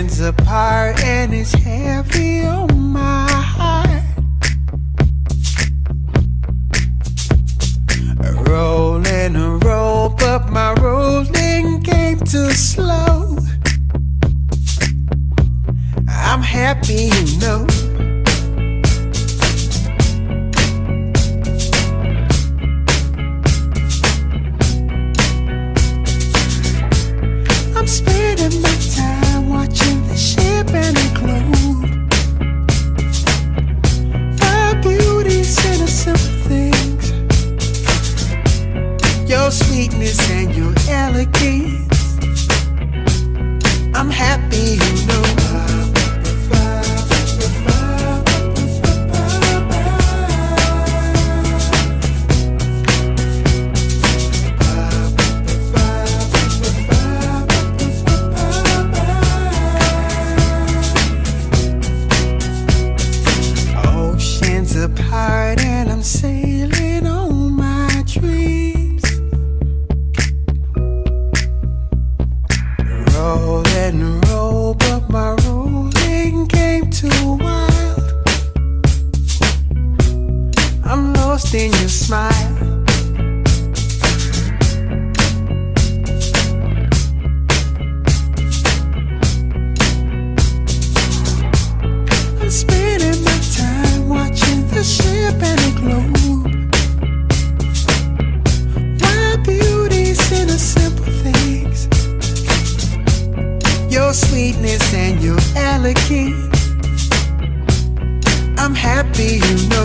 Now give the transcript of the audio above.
Oceans apart and it's heavy on my heart. Rolling a roll, but my rolling came too slow. I'm happy, you know. Your sweetness and your elegance. I'm happy, in your smile. I'm spending my time watching the ship and the globe. My beauty's in the simple things. Your sweetness and your elegance. I'm happy, you know.